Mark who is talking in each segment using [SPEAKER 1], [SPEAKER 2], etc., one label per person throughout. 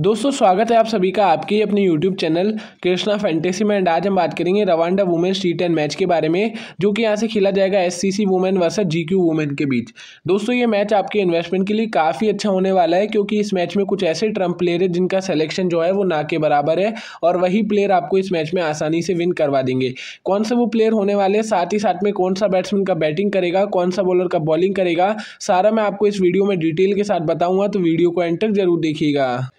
[SPEAKER 1] दोस्तों, स्वागत है आप सभी का आपके अपने यूट्यूब चैनल कृष्णा फैंटेसी में। एंड आज हम बात करेंगे Rwanda women T ten match के बारे में, जो कि यहाँ से खेला जाएगा S C C women versus G Q women के बीच। दोस्तों, ये मैच आपके इन्वेस्टमेंट के लिए काफ़ी अच्छा होने वाला है, क्योंकि इस मैच में कुछ ऐसे ट्रंप प्लेयर है जिनका सिलेक्शन जो है वो ना के बराबर है, और वही प्लेयर आपको इस मैच में आसानी से विन करवा देंगे। कौन से वो प्लेयर होने वाले हैं? साथ ही साथ में कौन सा बैट्समैन का बैटिंग करेगा, कौन सा बॉलर का बॉलिंग करेगा, सारा मैं आपको इस वीडियो में डिटेल के साथ बताऊँगा तो वीडियो को एंटर ज़रूर देखिएगा।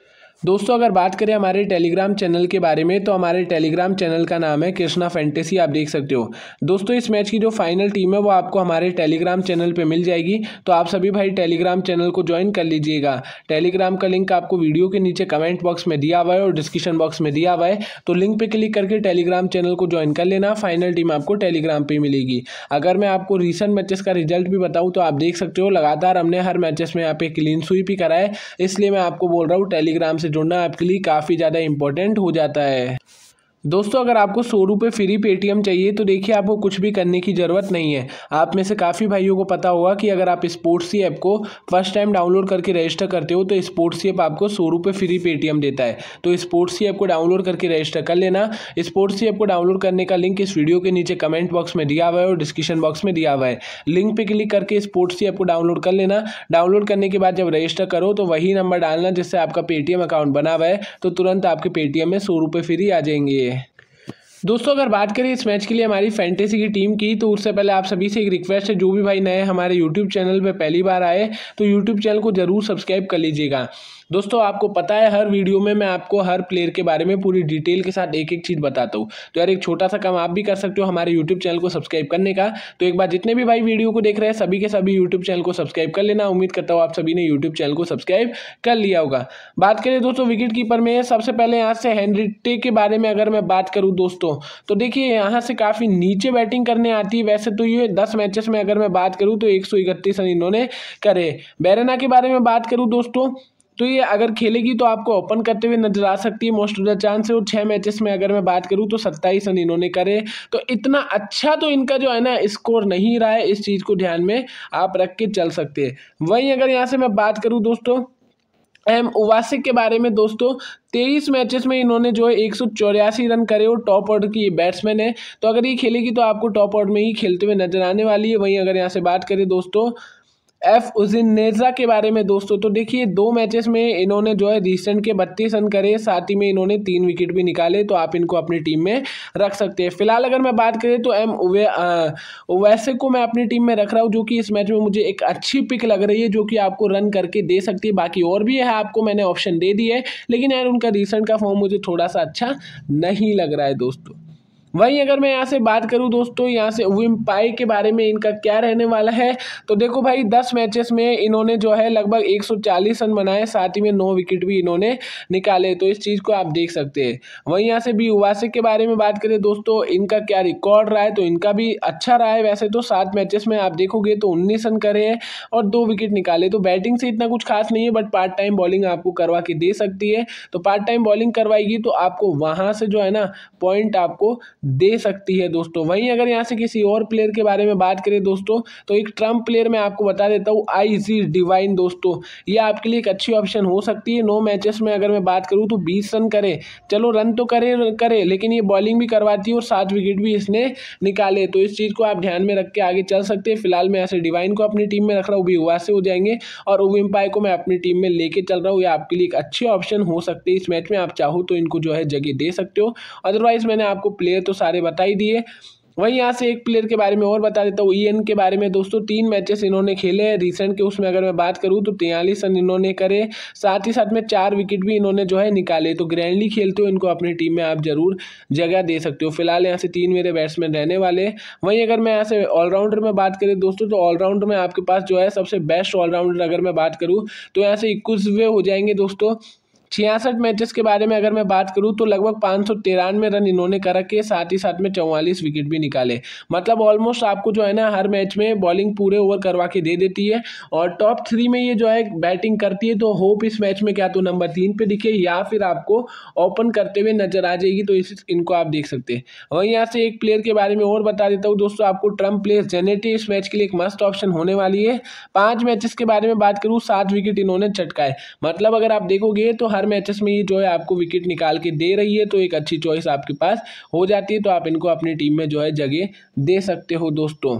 [SPEAKER 1] दोस्तों, अगर बात करें हमारे टेलीग्राम चैनल के बारे में तो हमारे टेलीग्राम चैनल का नाम है कृष्णा फैंटेसी आप देख सकते हो। दोस्तों, इस मैच की जो फाइनल टीम है, वो आपको हमारे टेलीग्राम चैनल पे मिल जाएगी। तो आप सभी भाई टेलीग्राम चैनल को ज्वाइन कर लीजिएगा। टेलीग्राम का लिंक आपको वीडियो के नीचे कमेंट बॉक्स में दिया हुआ है और डिस्क्रिप्शन बॉक्स में दिया हुआ है। तो लिंक पर क्लिक करके टेलीग्राम चैनल को ज्वाइन कर लेना। फाइनल टीम आपको टेलीग्राम पर मिलेगी। अगर मैं आपको रिसेंट मैचेस का रिज़ल्ट भी बताऊँ तो आप देख सकते हो, लगातार हमने हर मैचेस में यहाँ पे क्लीन स्वीप ही करा है। इसलिए मैं आपको बोल रहा हूँ टेलीग्राम से जुड़ना आपके लिए काफ़ी ज़्यादा इम्पोर्टेंट हो जाता है। दोस्तों, अगर आपको सौ रुपये फ्री पेटीएम चाहिए तो देखिए आपको कुछ भी करने की ज़रूरत नहीं है। आप में से काफ़ी भाइयों को पता होगा कि अगर आप स्पोर्ट्स ऐप को फ़र्स्ट टाइम डाउनलोड करके रजिस्टर करते हो तो स्पोर्ट्स ऐप आपको सौ रुपये फ्री पेटीएम देता है। तो स्पोर्ट्स ऐप को डाउनलोड करके रजिस्टर कर लेना। स्पोर्ट्स ऐप को डाउनलोड करने का लिंक इस वीडियो के नीचे कमेंट बॉक्स में दिया हुआ है और डिस्क्रिप्शन बॉक्स में दिया हुआ है। लिंक पर क्लिक करके स्पोर्ट्स ऐप को डाउनलोड कर लेना। डाउनलोड करने के बाद जब रजिस्टर करो तो वही नंबर डालना जिससे आपका पेटीएम अकाउंट बना हुआ है तो तुरंत आपके पेटीएम में सौ रुपये फ्री आ जाएँगे। दोस्तों, अगर बात करें इस मैच के लिए हमारी फैंटेसी की टीम की तो उससे पहले आप सभी से एक रिक्वेस्ट है, जो भी भाई नए हमारे यूट्यूब चैनल पर पहली बार आए तो यूट्यूब चैनल को ज़रूर सब्सक्राइब कर लीजिएगा। दोस्तों, आपको पता है, हर वीडियो में मैं आपको हर प्लेयर के बारे में पूरी डिटेल के साथ एक एक चीज़ बताता हूँ। तो यार, एक छोटा सा काम आप भी कर सकते हो हमारे यूट्यूब चैनल को सब्सक्राइब करने का। तो एक बार जितने भी भाई वीडियो को देख रहे हैं, सभी के सभी यूट्यूब चैनल को सब्सक्राइब कर लेना। उम्मीद करता हूँ आप सभी ने यूट्यूब चैनल को सब्सक्राइब कर लिया होगा। बात करें दोस्तों विकेट कीपर में, सबसे पहले यहाँ से हैंनरिटे के बारे में अगर मैं बात करूँ दोस्तों तो देखिए, यहाँ से काफ़ी नीचे बैटिंग करने आती है। वैसे तो ये दस मैचेस में अगर मैं बात करूँ तो एक रन इन्होंने करे। बैरना के बारे में बात करूँ दोस्तों तो ये अगर खेलेगी तो आपको ओपन करते हुए नज़र आ सकती है। मोस्ट ऑफ़ द चांस है और छः मैचेस में अगर मैं बात करूँ तो सत्ताईस रन इन्होंने करे। तो इतना अच्छा तो इनका जो है ना, स्कोर नहीं रहा है, इस चीज़ को ध्यान में आप रख के चल सकते हैं। वहीं अगर यहाँ से मैं बात करूँ दोस्तों एम उवासिक के बारे में दोस्तों, तेईस मैचेस में इन्होंने जो है एक सौ चौरासी रन करे और टॉप ऑर्डर की बैट्समैन है। तो अगर ये खेलेगी तो आपको टॉप ऑर्डर में ही खेलते हुए नज़र आने वाली है। वहीं अगर यहाँ से बात करें दोस्तों एफ़ उजिन नेजा के बारे में दोस्तों तो देखिए, दो मैचेस में इन्होंने जो है रिसेंट के बत्तीस रन करे, साथ ही में इन्होंने तीन विकेट भी निकाले तो आप इनको अपनी टीम में रख सकते हैं। फ़िलहाल अगर मैं बात करें तो एम वैसे को मैं अपनी टीम में रख रहा हूँ, जो कि इस मैच में मुझे एक अच्छी पिक लग रही है, जो कि आपको रन करके दे सकती है। बाकी और भी है, आपको मैंने ऑप्शन दे है, लेकिन यार उनका रिसेंट का फॉर्म मुझे थोड़ा सा अच्छा नहीं लग रहा है दोस्तों। वहीं अगर मैं यहाँ से बात करूँ दोस्तों, यहाँ से विम पाई के बारे में इनका क्या रहने वाला है तो देखो भाई, दस मैचेस में इन्होंने जो है लगभग 140 रन बनाए, साथ ही में नौ विकेट भी इन्होंने निकाले तो इस चीज़ को आप देख सकते हैं। वहीं यहाँ से भी उवासिक के बारे में बात करें दोस्तों, इनका क्या रिकॉर्ड रहा है तो इनका भी अच्छा रहा है वैसे तो सात मैचेस में आप देखोगे तो उन्नीस रन करे हैं और दो विकेट निकाले तो बैटिंग से इतना कुछ खास नहीं है बट पार्ट टाइम बॉलिंग आपको करवा के दे सकती है। तो पार्ट टाइम बॉलिंग करवाएगी तो आपको वहाँ से जो है ना पॉइंट आपको दे सकती है दोस्तों। वहीं अगर यहाँ से किसी और प्लेयर के बारे में बात करें दोस्तों तो एक ट्रंप प्लेयर मैं आपको बता देता हूँ आई जी डिवाइन दोस्तों। ये आपके लिए एक अच्छी ऑप्शन हो सकती है। नौ मैचेस में अगर मैं बात करूँ तो बीस रन करे। चलो रन तो करे करे, लेकिन ये बॉलिंग भी करवाती है और सात विकेट भी इसने निकाले। तो इस चीज़ को आप ध्यान में रख के आगे चल सकते हैं। फ़िलहाल मैं ऐसे डिवाइन को अपनी टीम में रख रहा हूँ। भी से हो जाएँगे और ओविम्पाई को मैं अपनी टीम में लेके चल रहा हूँ। ये आपके लिए एक अच्छी ऑप्शन हो सकती है। इस मैच में आप चाहो तो इनको जो है जगह दे सकते हो। अदरवाइज़ मैंने आपको प्लेयर तो सारे बता ही दिए। वहीं यहाँ से एक प्लेयर के बारे में और बता देता हूँ ई के बारे में। दोस्तों, तीन मैचेस इन्होंने खेले हैं। रिसेंट के उसमें अगर मैं बात करूँ तो तैंतालीस रन इन्होंने करे। साथ ही साथ में चार विकेट भी इन्होंने जो है निकाले। तो ग्रैंडली खेलते हो इनको अपनी टीम में आप ज़रूर जगह दे सकते हो। फ़िलहाल यहाँ से तीन मेरे बैट्समैन रहने वाले वहीं अगर मैं यहाँ से ऑलराउंडर में बात करें, दोस्तों तो ऑलराउंडर में आपके पास जो है सबसे बेस्ट ऑलराउंडर अगर मैं बात करूँ तो यहाँ से इक्कीस हो जाएँगे दोस्तों। छियासठ मैचेस के बारे में अगर मैं बात करूँ तो लगभग पाँच सौ तिरानवे रन इन्होंने कर रखे साथ ही साथ में चौवालीस विकेट भी निकाले। मतलब ऑलमोस्ट आपको जो है ना, हर मैच में बॉलिंग पूरे ओवर करवा के दे देती है। और टॉप थ्री में ये जो है बैटिंग करती है तो होप इस मैच में क्या तो नंबर तीन पे दिखे, या फिर आपको ओपन करते हुए नज़र आ जाएगी तो इस, इनको आप देख सकते हैं। वहीं यहाँ से एक प्लेयर के बारे में और बता देता हूँ, दोस्तों, आपको ट्रंप प्लेयर जेनेटी इस मैच के लिए एक मस्त ऑप्शन होने वाली है। पाँच मैचेस के बारे में बात करूँ, सात विकेट इन्होंने चटकाए। मतलब अगर आप देखोगे तो हर हर मैचेस में ये जो है आपको विकेट निकाल के दे रही है तो एक अच्छी चॉइस आपके पास हो जाती है तो आप इनको अपनी टीम में जो है जगह दे सकते हो दोस्तों।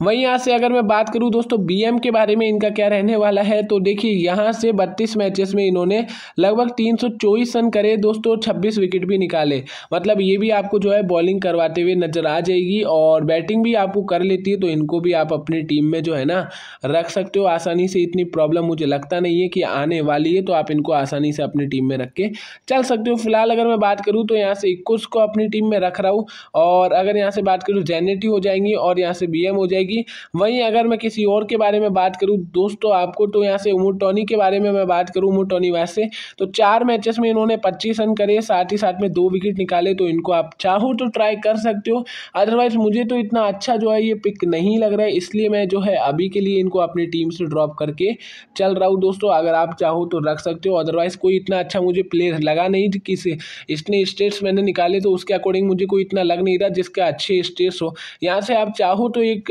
[SPEAKER 1] वहीं यहाँ से अगर मैं बात करूँ दोस्तों बीएम के बारे में इनका क्या रहने वाला है तो देखिए, यहाँ से बत्तीस मैचेस में इन्होंने लगभग तीन सौ चौबीस रन करे दोस्तों, छब्बीस विकेट भी निकाले। मतलब ये भी आपको जो है बॉलिंग करवाते हुए नज़र आ जाएगी और बैटिंग भी आपको कर लेती है तो इनको भी आप अपनी टीम में जो है ना, रख सकते हो। आसानी से इतनी प्रॉब्लम मुझे लगता नहीं है कि आने वाली है तो आप इनको आसानी से अपनी टीम में रख के चल सकते हो। फ़िलहाल अगर मैं बात करूँ तो यहाँ से इक्कीस को अपनी टीम में रख रहा हूँ और अगर यहाँ से बात करूँ जेनेटी हो जाएँगी और यहाँ से बीएम हो जाएगी। जाएगी वहीं अगर मैं किसी और के बारे में बात करूँ, दोस्तों आपको तो यहाँ से उमर टोनी के बारे में मैं बात करूँ, उमर टोनी वैसे तो चार मैचेस में इन्होंने पच्चीस रन करे, साथ ही साथ में दो विकेट निकाले तो इनको आप चाहो तो ट्राई कर सकते हो। अदरवाइज़ मुझे तो इतना अच्छा जो है ये पिक नहीं लग रहा है, इसलिए मैं जो है अभी के लिए इनको अपनी टीम से ड्रॉप करके चल रहा हूँ। दोस्तों अगर आप चाहो तो रख सकते हो अदरवाइज़ कोई इतना अच्छा मुझे प्लेयर लगा नहीं किसी इतने स्टेट्स मैंने निकाले तो उसके अकॉर्डिंग मुझे कोई इतना लग नहीं रहा जिसके अच्छे स्टेट्स हो। यहाँ से आप चाहो तो एक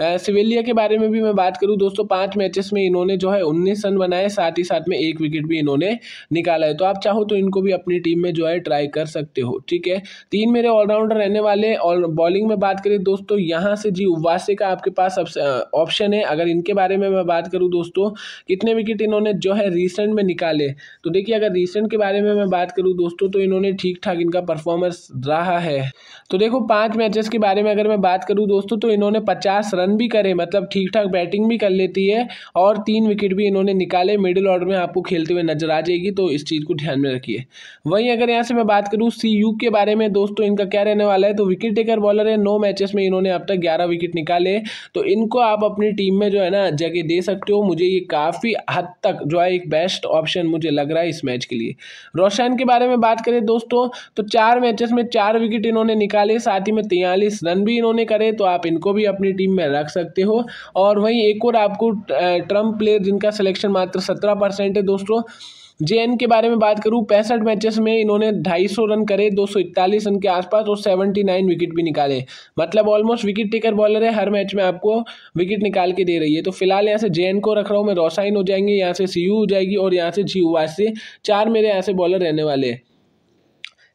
[SPEAKER 1] सिविलिया के बारे में भी मैं बात करूँ, दोस्तों, पाँच मैचेस में इन्होंने जो है उन्नीस रन बनाए, साथ ही साथ में एक विकेट भी इन्होंने निकाला है। तो आप चाहो तो इनको भी अपनी टीम में जो है ट्राई कर सकते हो, ठीक है? तीन मेरे ऑलराउंडर रहने वाले और बॉलिंग में बात करें, दोस्तों, यहाँ से जी उवासे का आपके पास ऑप्शन है। अगर इनके बारे में मैं बात करूँ, दोस्तों, कितने विकेट इन्होंने जो है रिसेंट में निकाले तो देखिए, अगर रिसेंट के बारे में मैं बात करूँ, दोस्तों तो इन्होंने ठीक ठाक इनका परफॉर्मेंस रहा है। तो देखो, पाँच मैचेस के बारे में अगर मैं बात करूँ, दोस्तों तो इन्होंने पचास रन रन भी करे मतलब ठीक ठाक बैटिंग भी कर लेती है और तीन विकेट भी इन्होंने निकाले, मिडिल ऑर्डर में आपको खेलते हुए नज़र आ जाएगी तो इस चीज़ को ध्यान में रखिए। वहीं अगर यहाँ से मैं बात करूँ सी यू के बारे में, दोस्तों इनका क्या रहने वाला है? तो विकेट टेकर बॉलर है, नौ मैचेस में इन्होंने अब तक ग्यारह विकेट निकाले तो इनको आप अपनी टीम में जो है ना, जगह दे सकते हो। मुझे ये काफ़ी हद तक जो है एक बेस्ट ऑप्शन मुझे लग रहा है इस मैच के लिए। रोशन के बारे में बात करें, दोस्तों तो चार मैचेस में चार विकेट इन्होंने निकाले, साथ ही में तैयलीस रन भी इन्होंने करे तो आप इनको भी अपनी टीम में रख सकते हो। और वहीं एक और आपको ट्रंप प्लेयर जिनका सिलेक्शन मात्र सत्रह परसेंट है दोस्तों जेएन के बारे में बात करूँ, पैंसठ मैचेस में इन्होंने ढाई सौ रन करे, दो सौ इकतालीस रन के आसपास और सेवेंटी नाइन विकेट भी निकाले। मतलब ऑलमोस्ट विकेट टेकर बॉलर है, हर मैच में आपको विकेट निकाल के दे रही है। तो फ़िलहाल यहाँ से जेएन को रख रहा हूँ, मैं रोसाइन हो जाएँगे, यहाँ से सीयू हो जाएगी और यहाँ से जी से चार मेरे यहाँ से बॉलर रहने वाले हैं।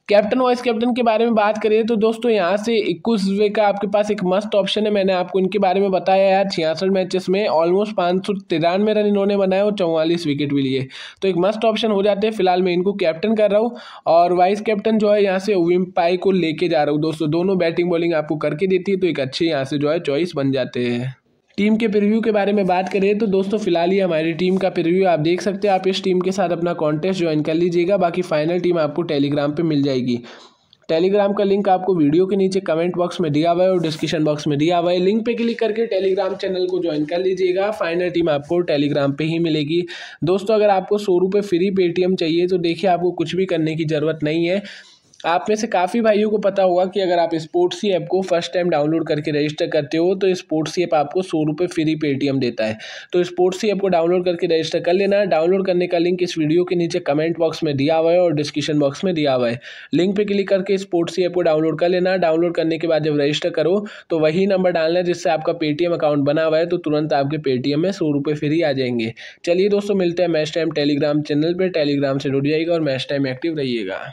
[SPEAKER 1] कैप्टन वाइस कैप्टन के बारे में बात करें तो दोस्तों यहाँ से इक्कीसवे का आपके पास एक मस्त ऑप्शन है। मैंने आपको इनके बारे में बताया यार, छियासठ मैचेस में ऑलमोस्ट पाँच सौ तिरानवे रन इन्होंने बनाए और चौवालीस विकेट भी लिए। तो एक मस्त ऑप्शन हो जाते हैं। फ़िलहाल मैं इनको कैप्टन कर रहा हूँ और वाइस कैप्टन जो है यहाँ से विम पाई को लेके जा रहा हूँ। दोस्तों, दोनों बैटिंग बॉलिंग आपको करके देती है तो एक अच्छे यहाँ से जो है चॉइस बन जाते हैं। टीम के प्रीव्यू के बारे में बात करें तो दोस्तों, फ़िलहाल ही हमारी टीम का प्रीव्यू आप देख सकते हैं, आप इस टीम के साथ अपना कॉन्टेस्ट ज्वाइन कर लीजिएगा। बाकी फाइनल टीम आपको टेलीग्राम पे मिल जाएगी। टेलीग्राम का लिंक आपको वीडियो के नीचे कमेंट बॉक्स में दिया हुआ है और डिस्क्रिप्शन बॉक्स में दिया हुआ है। लिंक पे क्लिक करके टेलीग्राम चैनल को ज्वाइन कर लीजिएगा। फाइनल टीम आपको टेलीग्राम पे ही मिलेगी। दोस्तों, अगर आपको सौ रुपये फ्री पेटीएम चाहिए तो देखिए, आपको कुछ भी करने की ज़रूरत नहीं है। आप में से काफ़ी भाइयों को पता होगा कि अगर आप स्पोर्ट्स सी ऐप को फ़र्स्ट टाइम डाउनलोड करके रजिस्टर करते हो तो स्पोर्ट्स सी ऐप आपको सौ रुपये फ्री पेटीएम देता है। तो स्पोर्ट्स सी ऐप को डाउनलोड करके रजिस्टर कर लेना। डाउनलोड करने का लिंक इस वीडियो के नीचे कमेंट बॉक्स में दिया हुआ है और डिस्क्रिप्शन बॉक्स में दिया हुआ है। लिंक पर क्लिक करके स्पोर्ट्स सी ऐप को डाउनलोड कर लेना। डाउनलोड करने के बाद जब रजिस्टर करो तो वही नंबर डालना है जिससे आपका पेटीएम अकाउंट बना हुआ है तो तुरंत आपके पेटीएम में सौ रुपये फ्री आ जाएँगे। चलिए दोस्तों, मिलते हैं मैच टाइम टेलीग्राम चैनल पर टेलीग्राम से जुड़ जाएगा और मैच टाइम एक्टिव रहिएगा।